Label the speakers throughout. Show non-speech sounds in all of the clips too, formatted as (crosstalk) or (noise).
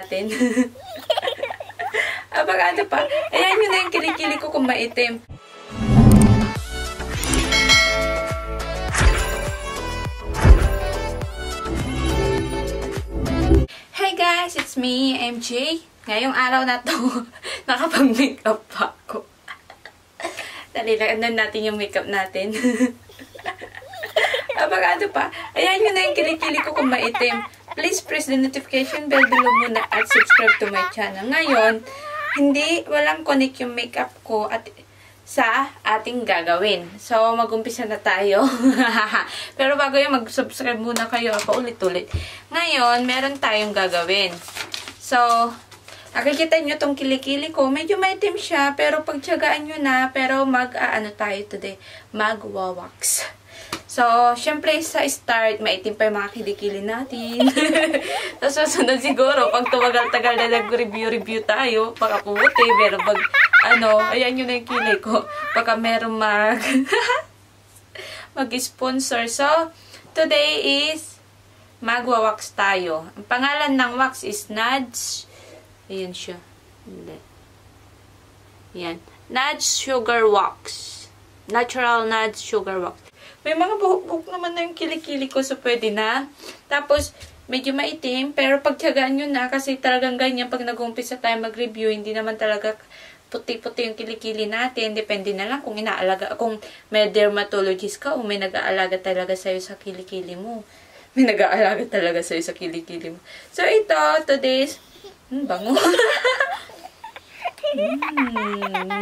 Speaker 1: natin. (laughs) Abagado pa. Ayan yun na yung kilikili ko kung maitim. Hey guys, it's me, MJ. Ngayong araw na to, (laughs) nakapag-makeup pa ako. (laughs) Dali lang natin yung makeup natin. Abagado pa. Ayan yun na yung kilikili ko kung maitim. Please press the notification bell below muna at subscribe to my channel. Ngayon, hindi, walang connect yung makeup ko at sa ating gagawin. So, mag-umpisa na tayo. (laughs) Pero bago yun, mag-subscribe muna kayo ako ulit-ulit. Ngayon, meron tayong gagawin. So, nakikita nyo tong kilikili ko. Medyo maitim siya, pero pagtsagaan nyo na. Pero mag-ano tayo today? Mag-wawax. So, syempre sa start, maitim pa yung mga kilikili natin. (laughs) Tapos susunod siguro, pag tumagal-tagal na nag-review-review tayo, baka pumuti, pero pag, ano, ayan yun na yung kilay ko. Baka meron mag, (laughs) mag-sponsor. So, today is, magwa-wax tayo. Ang pangalan ng wax is Nudge. Ayan siya. Hindi. Yan. Nudge Sugar Wax. Natural Nudge Sugar Wax. May mga buhok-buhok naman na yung kilikili ko, so pwede na. Tapos, medyo maitim, pero pagtyagaan nyo na, kasi talagang ganyan, pag nag-umpisa tayo mag-review, hindi naman talaga puti-puti yung kilikili natin. Depende na lang kung inaalaga, kung may dermatologist ka o may nag-aalaga talaga sa'yo sa kilikili mo. May nag-aalaga talaga sa'yo sa kilikili mo. So, ito, today's, hmm, bango. (laughs) hmm.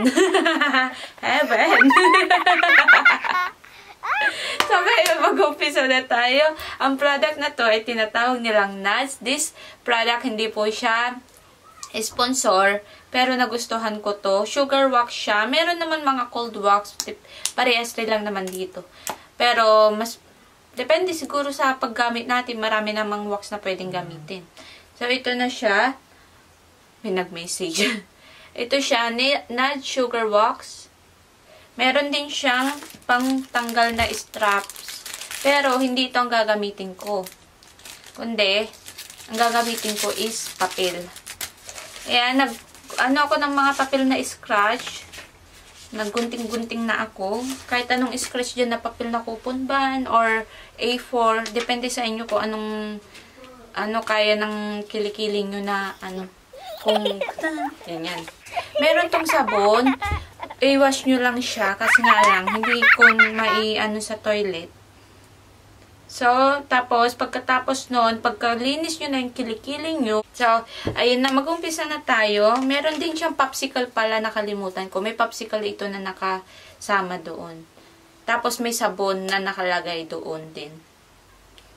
Speaker 1: (laughs) Heaven. (laughs) (laughs) so, ngayon, mag-umpisa na tayo. Ang product na to ay tinatawag nilang nuts. This product, hindi po siya sponsor, pero nagustuhan ko to. Sugar wax siya. Meron naman mga cold wax. Parehas rin lang naman dito. Pero, mas, depende siguro sa paggamit natin. Marami namang wax na pwedeng gamitin. So, ito na siya. May nag-message. (laughs) ito siya, Nudge Sugar Wax. Meron din siyang pangtanggal na straps. Pero, hindi ito ang gagamitin ko. Kundi, ang gagamitin ko is papel. Ayan, nag, ano ako ng mga papel na scratch. Naggunting-gunting na ako. Kahit anong scratch dyan na papel na kupunban or A4. Depende sa inyo kung anong ano kaya ng kilikiling nyo na ano. Kung, (laughs) yan yan. Meron tong sabon i-wash nyo lang siya kasi nga lang, hindi ko mai-ano sa toilet. So, tapos, pagkatapos nun, pagkalinis nyo na yung kilikiling nyo, so, ayun na, mag-umpisa na tayo. Meron din siyang popsicle pala, nakalimutan ko. May popsicle ito na nakasama doon. Tapos, may sabon na nakalagay doon din.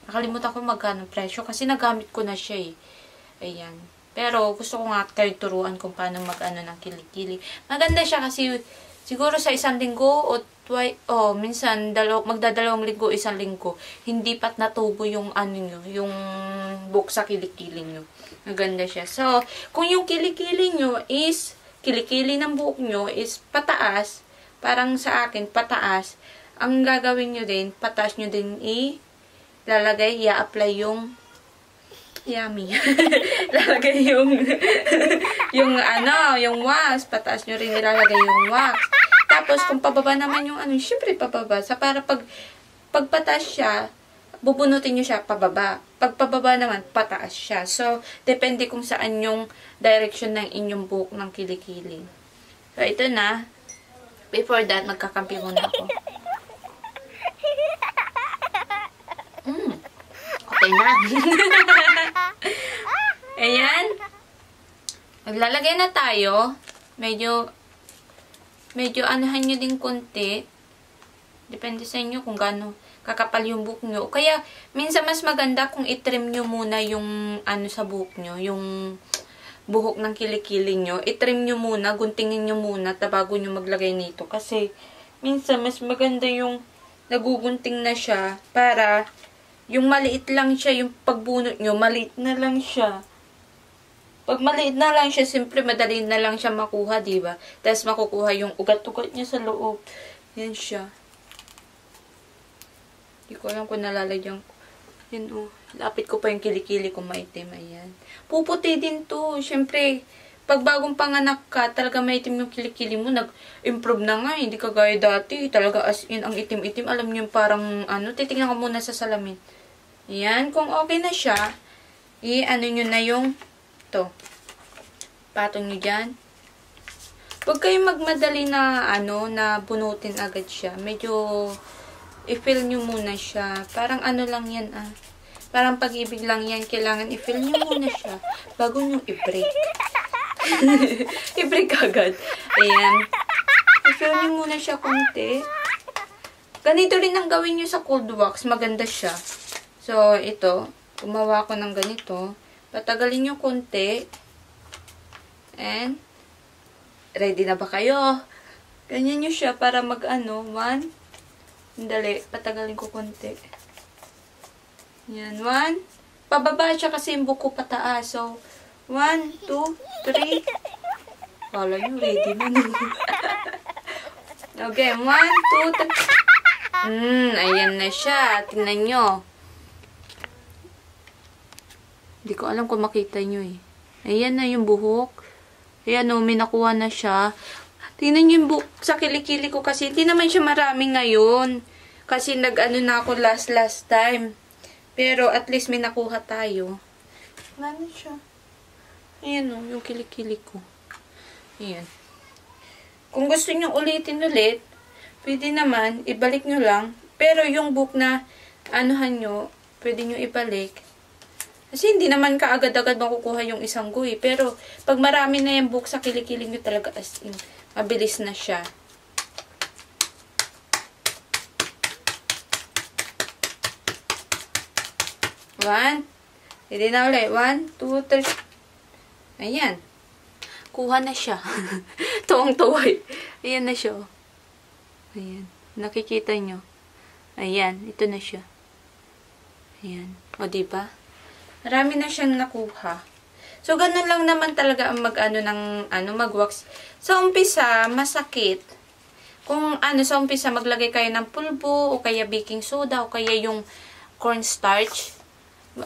Speaker 1: Nakalimutan ko magkano presyo kasi nagamit ko na siya eh. Ayan. Pero, gusto ko nga kayo turuan kung paano mag-ano ng kilikili. Maganda siya kasi siguro sa isang linggo o twi oh, minsan dalaw magdadalawang linggo, isang linggo, hindi pat natubo yung ano nyo, yung book sa kilikili nyo. Maganda siya. So, kung yung kilikili nyo is, kilikili ng buhok nyo is pataas, parang sa akin, pataas, ang gagawin nyo din, pataas nyo din i lalagay, i-apply yung Yummy. (laughs) lalagay yung (laughs) yung ano, yung wax. Pataas nyo rin ilalagay yung wax. Tapos, kung pababa naman yung ano, syempre pababa. Sa para pag pagpataas siya, bubunutin nyo siya pababa. Pag pababa naman, pataas siya. So, depende kung saan yung direction ng inyong buhok ng kilikili. So, ito na. Before that, magkakampi muna ako. Okay na. (laughs) Ayan. Maglalagay na tayo. Medyo, medyo anuhan nyo din konti. Depende sa inyo kung gaano kakapal yung buhok nyo. Kaya, minsan mas maganda kung itrim nyo muna yung ano sa buhok nyo. Yung buhok ng kilikili nyo. Itrim nyo muna, guntingin nyo muna, bago nyo maglagay nito. Kasi, minsan mas maganda yung nagugunting na siya para yung maliit lang siya, yung pagbunot nyo, maliit na lang siya. Pag maliit na lang siya, siyempre madali na lang siya makuha, ba? Tapos makukuha yung ugat-ugat niya sa loob. Yan siya. Hindi ko alam kung nalalagyan ko. Yan o. Oh. Lapit ko pa yung kilikili ko maitim. Ayan. Puputi din to. Siyempre, pag bagong panganak ka, talaga maitim yung kilikili mo. Nag-improve na nga. Hindi ka gaya dati. Talaga as in, ang itim-itim. Alam niyo parang, ano, titignan ka muna sa salamin. Ayan. Kung okay na siya, i-ano nyo na yung, to. Patong nyo dyan. Huwag kayong magmadali na, ano, na bunutin agad siya. Medyo, i-fill nyo muna siya. Parang ano lang yan, ah. Parang pag-ibig lang yan. Kailangan i-fill nyo muna siya bago nyo i-break. (laughs) i-break. Ayan. I-fill nyo muna siya konti. Ganito rin ang gawin nyo sa cold wax. Maganda siya. So, ito. Gumawa ko ng ganito. Patagalin nyo konti. And, ready na ba kayo? Ganyan nyo siya para mag-ano. One. Dali. Patagalin ko konti. Yan. One. Pababa siya kasi yung buko pataas. So, one, two, three. Kala nyo, ready na no. okay. One, two, three. Hmm, ayan na siya. Tingnan nyo. Hindi ko alam kung makita nyo eh. Ayan na yung buhok. Ayan o, may nakuha na siya. Tingnan nyo yung buhok sa kilikili ko kasi hindi naman siya marami ngayon. Kasi nag-ano na ako last last time. Pero at least may nakuha tayo. Na siya. Ayan o, yung kilikili ko. Ayan. Kung gusto nyo ulitin ulit, pwede naman, ibalik nyo lang. Pero yung book na anuhan nyo, pwede nyo ibalik. Kasi hindi naman kaagad-agad makukuha yung isang guhi. Pero, pag marami na yung book sa kilikiling nyo talaga as in, mabilis na siya. One. Hindi na ulit. One, two, three. Ayan. Kuha na siya. (laughs) Tuwang-tuwa. Ayan na siya. Ayan. Nakikita nyo. Ayan. Ito na siya. Ayan. O, diba? Marami na siyang nakuha. So, ganun lang naman talaga ang mag-ano ng, ano, mag-wax. Sa umpisa, masakit. Kung, ano, sa umpisa, maglagay kayo ng pulbo, o kaya baking soda, o kaya yung cornstarch.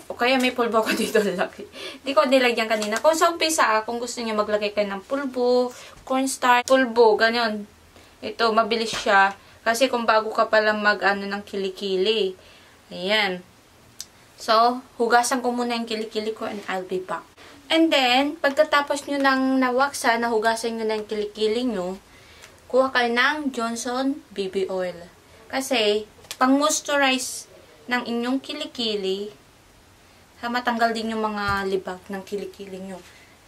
Speaker 1: O kaya may pulbo ko (laughs) dito laki. Hindi ko nilagyan kanina. Kung sa umpisa, kung gusto niyo maglagay kayo ng pulbo, cornstarch, pulbo, ganyan. Ito, mabilis siya. Kasi kung bago ka palang mag-ano ng kilikili. Ayan. So, hugasan ko muna yung kilikili ko and I'll be back. And then, pagkatapos nyo nang nawaksa, nahugasan nyo yung kilikili nyo, kuha kayo ng Johnson BB Oil. Kasi, pang-moisturize ng inyong kilikili, sa matanggal din yung mga libag ng kilikili nyo.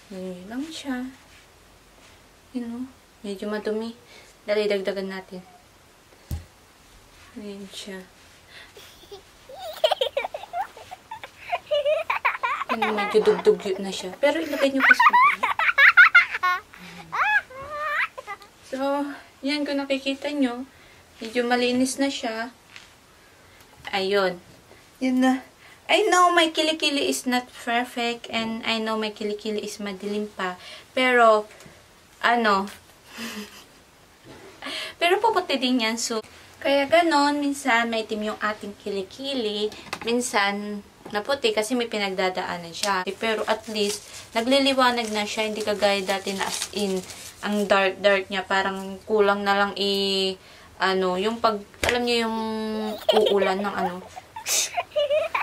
Speaker 1: Yun lang siya. You know, medyo madumi. Dali, dagdagan natin. Ayan siya. Yan, medyo dugdug na siya. Pero ilagay nyo pa sa So, yan kung nakikita nyo, medyo malinis na siya. Ayun. Yan na. I know my kilikili is not perfect and I know my kilikili is madilim pa. Pero, ano, (laughs) pero puputi din yan. So, kaya ganon, minsan may itim yung ating kilikili. Minsan, naputi kasi may pinagdadaanan siya. Pero at least, nagliliwanag na siya. Hindi kagaya dati na as in, ang dark-dark niya. Parang kulang na lang i, ano, yung pag, alam niyo yung uulan ng ano,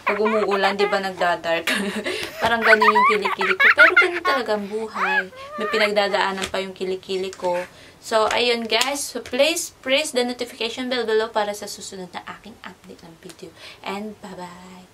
Speaker 1: pag umuulan, di ba nagdadark? (laughs) Parang ganun yung kilikili ko. Pero ganun talaga buhay. May pinagdadaanan pa yung kilikili ko. So, ayun guys. So, please press the notification bell below para sa susunod na aking update ng video. And, bye-bye!